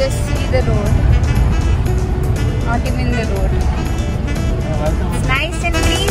just see the road. Not even the road. It's nice and clean.